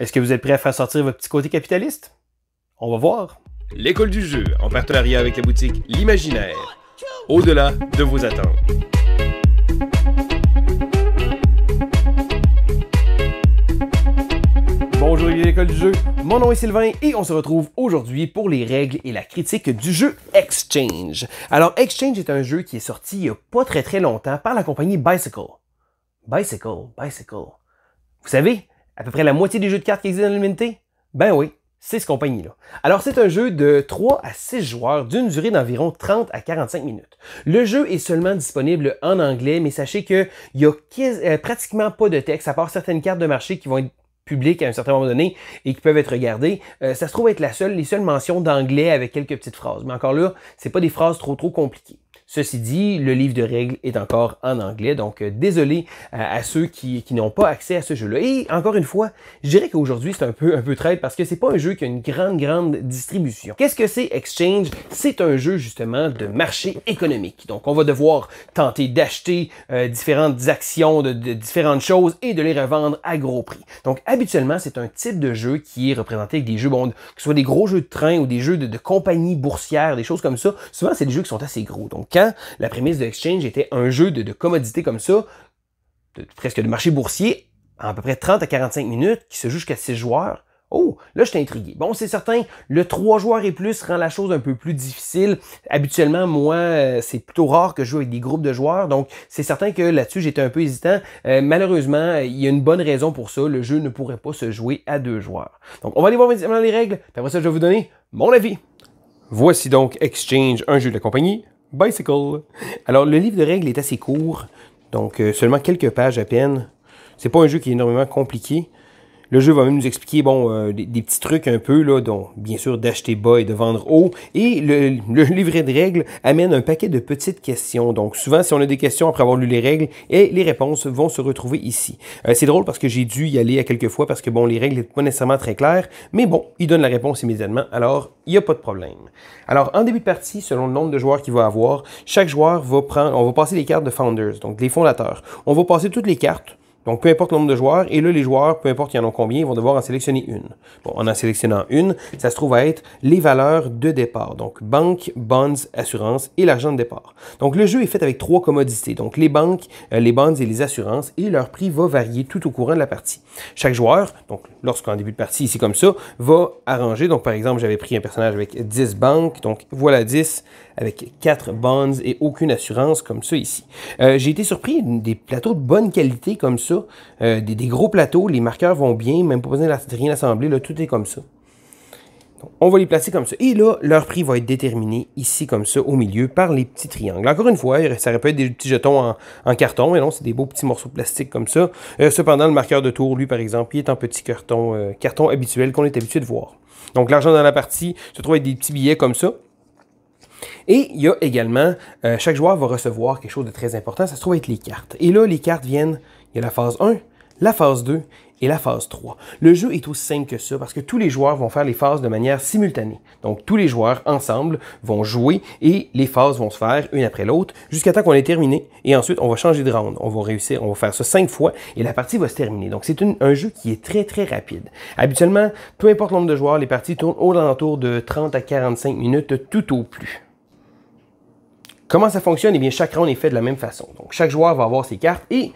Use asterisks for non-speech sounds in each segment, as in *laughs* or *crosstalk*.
Est-ce que vous êtes prêt à faire sortir votre petit côté capitaliste? On va voir. L'école du jeu, en partenariat avec la boutique L'Imaginaire. Au-delà de vos attentes. Bonjour et l'école du jeu, mon nom est Sylvain et on se retrouve aujourd'hui pour les règles et la critique du jeu Exchange. Alors Exchange est un jeu qui est sorti il y a pas très très longtemps par la compagnie Bicycle. Bicycle, Bicycle. Vous savez, à peu près la moitié des jeux de cartes qui existent dans l'humanité? Ben oui, c'est cette compagnie-là. Alors, c'est un jeu de 3 à 6 joueurs d'une durée d'environ 30 à 45 minutes. Le jeu est seulement disponible en anglais, mais sachez qu'il n'y a euh, pratiquement pas de texte, à part certaines cartes de marché qui vont être publiques à un certain moment donné et qui peuvent être regardées. Euh, ça se trouve être la seule, les seules mentions d'anglais avec quelques petites phrases. Mais encore là, c'est pas des phrases trop trop compliquées. Ceci dit, le livre de règles est encore en anglais, donc euh, désolé euh, à, ceux qui, qui n'ont pas accès à ce jeu-là. Et encore une fois, je dirais qu'aujourd'hui c'est un peu un peu trade parce que c'est pas un jeu qui a une grande grande distribution. Qu'est-ce que c'est Exchange? C'est un jeu justement de marché économique. Donc on va devoir tenter d'acheter euh, différentes actions de, différentes choses et de les revendre à gros prix. Donc habituellement c'est un type de jeu qui est représenté avec des jeux bon, que ce soit des gros jeux de train ou des jeux de, compagnie boursière, des choses comme ça. Souvent c'est des jeux qui sont assez gros. Donc la prémisse de Exchange était un jeu de, commodité comme ça, presque de marché boursier, en à peu près 30 à 45 minutes, qui se joue jusqu'à 6 joueurs. Oh, là, je suis intrigué. Bon, c'est certain, le 3 joueurs et plus rend la chose un peu plus difficile. Habituellement, moi, euh, c'est plutôt rare que je joue avec des groupes de joueurs, donc c'est certain que là-dessus, j'étais un peu hésitant. Euh, malheureusement, il y a une bonne raison pour ça. Le jeu ne pourrait pas se jouer à deux joueurs. Donc, on va aller voir immédiatement les règles, puis après ça, je vais vous donner mon avis. Voici donc Exchange, un jeu de la compagnie Bicycle. Alors, le livre de règles est assez court, donc euh, seulement quelques pages à peine. C'est pas un jeu qui est énormément compliqué. Le jeu va même nous expliquer bon euh, des, petits trucs un peu là, dont bien sûr d'acheter bas et de vendre haut. Et le, livret de règles amène un paquet de petites questions. Donc souvent, si on a des questions après avoir lu les règles, et les réponses vont se retrouver ici. Euh, c'est drôle parce que j'ai dû y aller à quelques fois parce que bon, les règles n'étaient pas nécessairement très claires, mais bon, il donne la réponse immédiatement. Alors, il n'y a pas de problème. Alors, en début de partie, selon le nombre de joueurs qu'il va avoir, chaque joueur va prendre, on va passer les cartes de founders, donc les fondateurs. On va passer toutes les cartes donc, peu importe le nombre de joueurs, et là, les joueurs, peu importe il y en a combien, vont devoir en sélectionner une. Bon, en en sélectionnant une, ça se trouve à être les valeurs de départ. Donc, banque, bonds, assurance et l'argent de départ. Donc, le jeu est fait avec trois commodités. Donc, les banques, euh, les bonds et les assurances, et leur prix va varier tout au courant de la partie. Chaque joueur, donc, lorsqu'en début de partie, ici comme ça, va arranger. Donc, par exemple, j'avais pris un personnage avec 10 banques. Donc, voilà 10 avec 4 bonds et aucune assurance comme ça ici. Euh, j'ai été surpris des plateaux de bonne qualité comme ça. Euh, des, gros plateaux, les marqueurs vont bien, même pas besoin de rien assembler, tout est comme ça. on va les placer comme ça. Et là, leur prix va être déterminé ici comme ça, au milieu, par les petits triangles. Encore une fois, ça peut être des petits jetons en, carton, mais non, c'est des beaux petits morceaux de plastique comme ça. Euh, cependant, le marqueur de tour, lui, par exemple, il est en petit carton, carton habituel qu'on est habitué de voir. Donc l'argent dans la partie se trouve avec des petits billets comme ça. Et il y a également, euh, chaque joueur va recevoir quelque chose de très important, ça se trouve être les cartes. Et là, les cartes viennent, il y a la phase 1, la phase 2 et la phase 3. Le jeu est aussi simple que ça parce que tous les joueurs vont faire les phases de manière simultanée. Donc tous les joueurs ensemble vont jouer et les phases vont se faire une après l'autre jusqu'à temps qu'on ait terminé et ensuite on va changer de round. On va réussir, on va faire ça cinq fois et la partie va se terminer. Donc c'est un jeu qui est très très rapide. Habituellement, peu importe le nombre de joueurs, les parties tournent au alentour de 30 à 45 minutes tout au plus. Comment ça fonctionne? Eh bien, chaque round est fait de la même façon. Donc, chaque joueur va avoir ses cartes et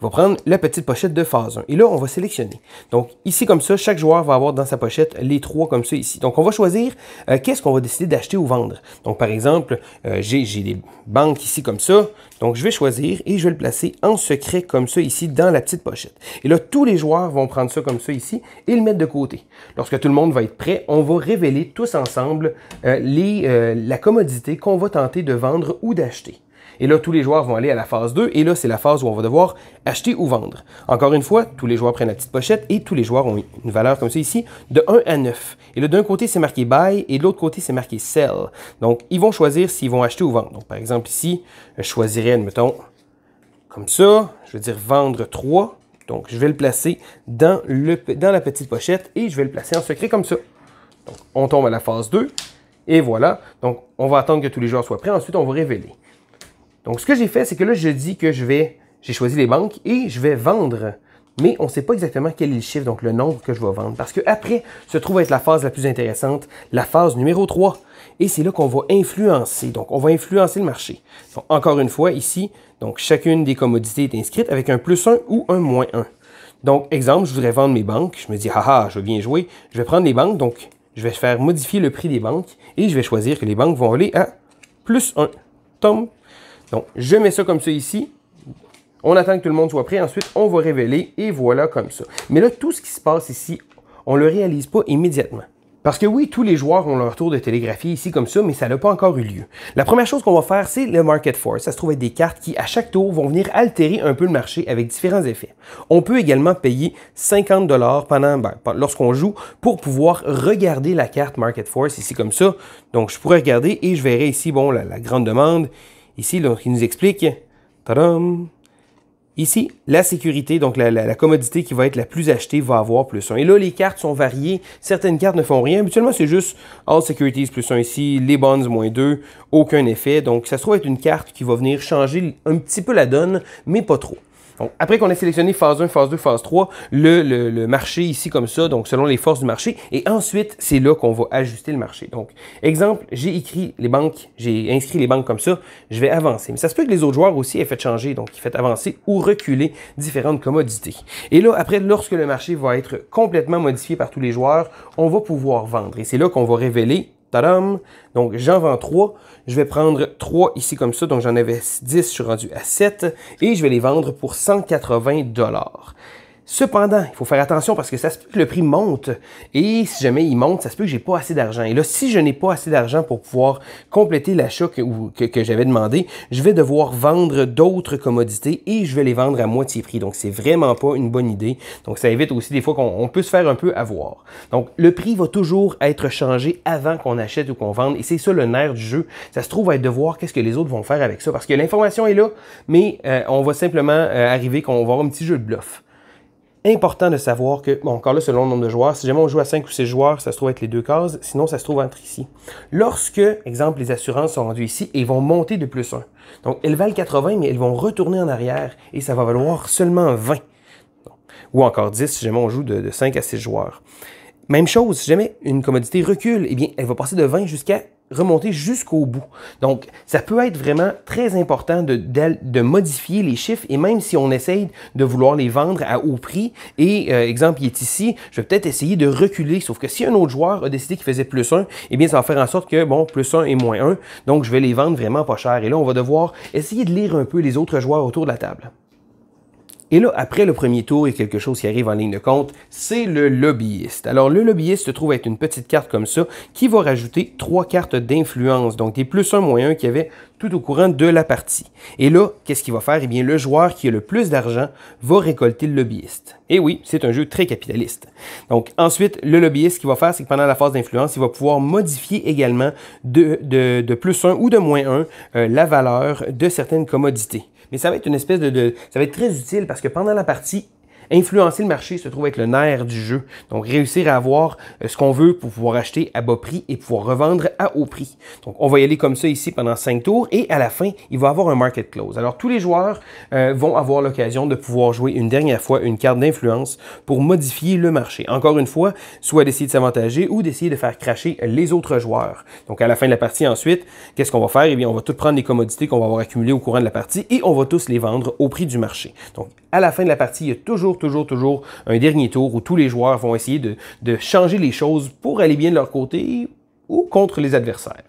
va prendre la petite pochette de phase 1. Et là, on va sélectionner. Donc, ici, comme ça, chaque joueur va avoir dans sa pochette les trois comme ça ici. Donc, on va choisir euh, qu'est-ce qu'on va décider d'acheter ou vendre. Donc, par exemple, euh, j'ai des banques ici comme ça. Donc, je vais choisir et je vais le placer en secret comme ça ici dans la petite pochette. Et là, tous les joueurs vont prendre ça comme ça ici et le mettre de côté. Lorsque tout le monde va être prêt, on va révéler tous ensemble euh, la commodité qu'on va tenter de vendre ou d'acheter. Et là, tous les joueurs vont aller à la phase 2. Et là, c'est la phase où on va devoir acheter ou vendre. Encore une fois, tous les joueurs prennent la petite pochette et tous les joueurs ont une valeur comme ça ici de 1 à 9. Et là, d'un côté, c'est marqué buy et de l'autre côté, c'est marqué sell. Donc, ils vont choisir s'ils vont acheter ou vendre. Donc, par exemple, ici, je choisirais, admettons, comme ça. Je veux dire vendre 3. Donc, je vais le placer dans, dans la petite pochette et je vais le placer en secret comme ça. Donc, on tombe à la phase 2. Et voilà. Donc, on va attendre que tous les joueurs soient prêts. Ensuite, on va révéler. Donc, ce que j'ai fait, c'est que là, je dis que je vais, j'ai choisi les banques et je vais vendre mais on ne sait pas exactement quel est le chiffre, donc le nombre que je vais vendre. Parce qu'après se trouve être la phase la plus intéressante, la phase numéro 3. Et c'est là qu'on va influencer. Donc, on va influencer le marché. Encore une fois, ici, donc chacune des commodités est inscrite avec un plus 1 ou un moins 1. Donc, exemple, je voudrais vendre mes banques. Je me dis, haha, je veux bien jouer. Je vais prendre les banques. Donc, je vais faire modifier le prix des banques et je vais choisir que les banques vont aller à plus 1. Tom. Donc, je mets ça comme ça ici. On attend que tout le monde soit prêt. Ensuite, on va révéler et voilà comme ça. Mais là, tout ce qui se passe ici, on ne le réalise pas immédiatement. Parce que oui, tous les joueurs ont leur tour de télégraphie ici comme ça, mais ça n'a pas encore eu lieu. La première chose qu'on va faire, c'est le Market Force. Ça se trouve être des cartes qui, à chaque tour, vont venir altérer un peu le marché avec différents effets. On peut également payer 50 dollars pendant, ben, lorsqu'on joue pour pouvoir regarder la carte Market Force ici comme ça. Donc, je pourrais regarder et je verrai ici, bon, la, grande demande. Ici, il nous explique, tadam, Ici, la sécurité, donc la, commodité qui va être la plus achetée, va avoir plus 1. Et là, les cartes sont variées. Certaines cartes ne font rien. Habituellement, c'est juste All Securities plus 1 ici, les bonds moins 2, aucun effet. Donc, ça se trouve être une carte qui va venir changer un petit peu la donne, mais pas trop après qu'on ait sélectionné phase 1, phase 2, phase 3, le, marché ici comme ça, donc selon les forces du marché, et ensuite, c'est là qu'on va ajuster le marché. Donc, exemple, j'ai écrit les banques, j'ai inscrit les banques comme ça, je vais avancer. Mais ça se peut que les autres joueurs aussi aient fait changer, donc ils fait avancer ou reculer différentes commodités. Et là, après, lorsque le marché va être complètement modifié par tous les joueurs, on va pouvoir vendre. Et c'est là qu'on va révéler Tadam! Donc, j'en vends 3. Je vais prendre 3 ici comme ça. Donc, j'en avais 10, je suis rendu à 7. Et je vais les vendre pour 180 dollars. Cependant, il faut faire attention parce que ça se peut que le prix monte. Et si jamais il monte, ça se peut que j'ai pas assez d'argent. Et là, si je n'ai pas assez d'argent pour pouvoir compléter l'achat que, que, j'avais demandé, je vais devoir vendre d'autres commodités et je vais les vendre à moitié prix. Donc, c'est vraiment pas une bonne idée. Donc, ça évite aussi des fois qu'on peut se faire un peu avoir. Donc, le prix va toujours être changé avant qu'on achète ou qu'on vende. Et c'est ça le nerf du jeu. Ça se trouve être de voir qu'est-ce que les autres vont faire avec ça. Parce que l'information est là, mais euh, on va simplement euh, arriver qu'on va avoir un petit jeu de bluff important de savoir que, bon, encore là, selon le nombre de joueurs, si jamais on joue à 5 ou 6 joueurs, ça se trouve être les deux cases, sinon ça se trouve entre ici. Lorsque, exemple, les assurances sont rendues ici, et vont monter de plus 1. Donc, elles valent 80, mais elles vont retourner en arrière, et ça va valoir seulement 20. Ou encore 10 si jamais on joue de, de 5 à 6 joueurs. Même chose, si jamais une commodité recule, eh bien, elle va passer de 20 jusqu'à remonter jusqu'au bout. Donc, ça peut être vraiment très important de, de, modifier les chiffres et même si on essaye de vouloir les vendre à haut prix et, euh, exemple, il est ici, je vais peut-être essayer de reculer, sauf que si un autre joueur a décidé qu'il faisait plus 1, eh bien, ça va faire en sorte que, bon, plus 1 et moins 1, donc je vais les vendre vraiment pas cher. Et là, on va devoir essayer de lire un peu les autres joueurs autour de la table. Et là, après le premier tour, il y a quelque chose qui arrive en ligne de compte, c'est le lobbyiste. Alors, le lobbyiste se trouve être une petite carte comme ça qui va rajouter trois cartes d'influence, donc des plus un un qu'il y avait tout au courant de la partie. Et là, qu'est-ce qu'il va faire? Eh bien, le joueur qui a le plus d'argent va récolter le lobbyiste. Et oui, c'est un jeu très capitaliste. Donc, ensuite, le lobbyiste, ce qu'il va faire, c'est que pendant la phase d'influence, il va pouvoir modifier également de, plus un ou de moins un euh, la valeur de certaines commodités. Mais ça va être une espèce de, Ça va être très utile parce que pendant la partie, Influencer le marché se trouve être le nerf du jeu. Donc, réussir à avoir euh, ce qu'on veut pour pouvoir acheter à bas prix et pouvoir revendre à haut prix. Donc, on va y aller comme ça ici pendant 5 tours et à la fin, il va avoir un market close. Alors, tous les joueurs euh, vont avoir l'occasion de pouvoir jouer une dernière fois une carte d'influence pour modifier le marché. Encore une fois, soit d'essayer de s'avantager ou d'essayer de faire cracher les autres joueurs. Donc, à la fin de la partie ensuite, qu'est-ce qu'on va faire? Eh bien, on va tout prendre les commodités qu'on va avoir accumulées au courant de la partie et on va tous les vendre au prix du marché. Donc, à la fin de la partie, il y a toujours, toujours, toujours un dernier tour où tous les joueurs vont essayer de, changer les choses pour aller bien de leur côté ou contre les adversaires.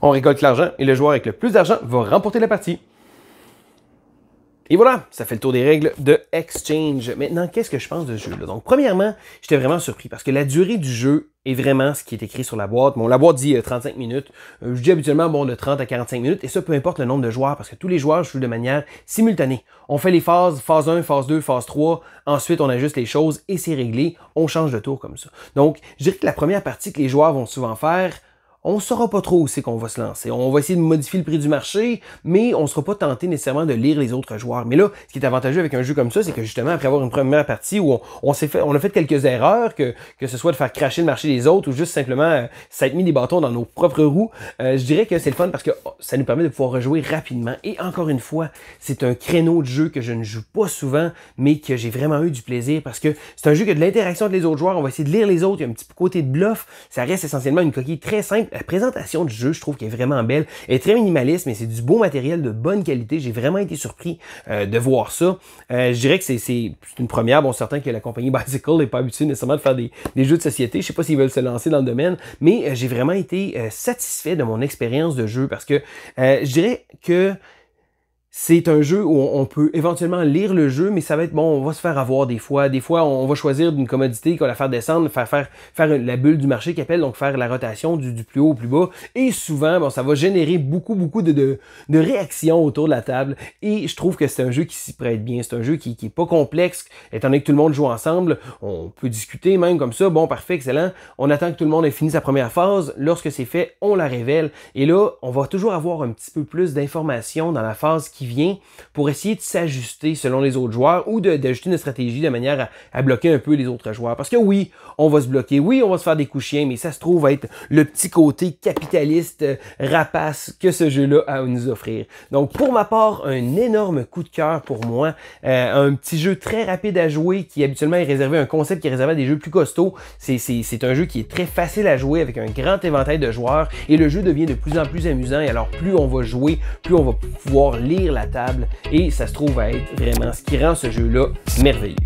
On récolte l'argent et le joueur avec le plus d'argent va remporter la partie. Et voilà, ça fait le tour des règles de Exchange. Maintenant, qu'est-ce que je pense de ce jeu-là? Donc, premièrement, j'étais vraiment surpris parce que la durée du jeu est vraiment ce qui est écrit sur la boîte. Bon, la boîte dit 35 euh, minutes. Euh, je dis habituellement, bon, de 30 à 45 minutes. Et ça, peu importe le nombre de joueurs parce que tous les joueurs jouent de manière simultanée. On fait les phases, phase 1, phase 2, phase 3. Ensuite, on ajuste les choses et c'est réglé. On change de tour comme ça. Donc, je dirais que la première partie que les joueurs vont souvent faire, on saura pas trop où c'est qu'on va se lancer. On va essayer de modifier le prix du marché, mais on sera pas tenté nécessairement de lire les autres joueurs. Mais là, ce qui est avantageux avec un jeu comme ça, c'est que justement, après avoir une première partie où on, s'est fait, on a fait quelques erreurs, que, que ce soit de faire cracher le marché des autres ou juste simplement euh, s'être mis des bâtons dans nos propres roues, euh, je dirais que c'est le fun parce que oh, ça nous permet de pouvoir rejouer rapidement. Et encore une fois, c'est un créneau de jeu que je ne joue pas souvent, mais que j'ai vraiment eu du plaisir parce que c'est un jeu qui a de l'interaction avec les autres joueurs. On va essayer de lire les autres. Il y a un petit côté de bluff. Ça reste essentiellement une coquille très simple. La présentation du jeu, je trouve qu'elle est vraiment belle. Elle est très minimaliste, mais c'est du beau matériel de bonne qualité. J'ai vraiment été surpris euh, de voir ça. Euh, je dirais que c'est une première. Bon, certain que la compagnie *laughs* Bicycle n'est pas habituée nécessairement de faire des, jeux de société. Je sais pas s'ils veulent se lancer dans le domaine, mais euh, j'ai vraiment été satisfait de mon expérience de jeu parce que je dirais que c'est un jeu où on peut éventuellement lire le jeu, mais ça va être bon, on va se faire avoir des fois. Des fois, on va choisir d'une commodité qu'on va la faire descendre, faire faire faire la bulle du marché qui appelle, donc faire la rotation du, plus haut au plus bas. Et souvent, bon, ça va générer beaucoup, beaucoup de, de, réactions autour de la table. Et je trouve que c'est un jeu qui s'y prête bien. C'est un jeu qui, qui est pas complexe, étant donné que tout le monde joue ensemble. On peut discuter même comme ça. Bon, parfait, excellent. On attend que tout le monde ait fini sa première phase. Lorsque c'est fait, on la révèle. Et là, on va toujours avoir un petit peu plus d'informations dans la phase qui vient pour essayer de s'ajuster selon les autres joueurs ou d'ajouter une stratégie de manière à, bloquer un peu les autres joueurs. Parce que oui, on va se bloquer, oui, on va se faire des coups chiens, mais ça se trouve être le petit côté capitaliste euh, rapace que ce jeu-là a à nous offrir. Donc pour ma part, un énorme coup de cœur pour moi. Euh, un petit jeu très rapide à jouer qui habituellement est réservé un concept qui est réservé à des jeux plus costauds. C'est un jeu qui est très facile à jouer avec un grand éventail de joueurs et le jeu devient de plus en plus amusant et alors plus on va jouer, plus on va pouvoir lire la table et ça se trouve à être vraiment ce qui rend ce jeu-là merveilleux.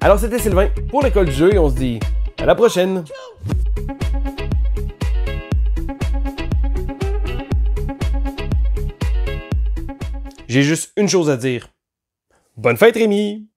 Alors c'était Sylvain pour l'école du jeu et on se dit à la prochaine! J'ai juste une chose à dire. Bonne fête Rémi!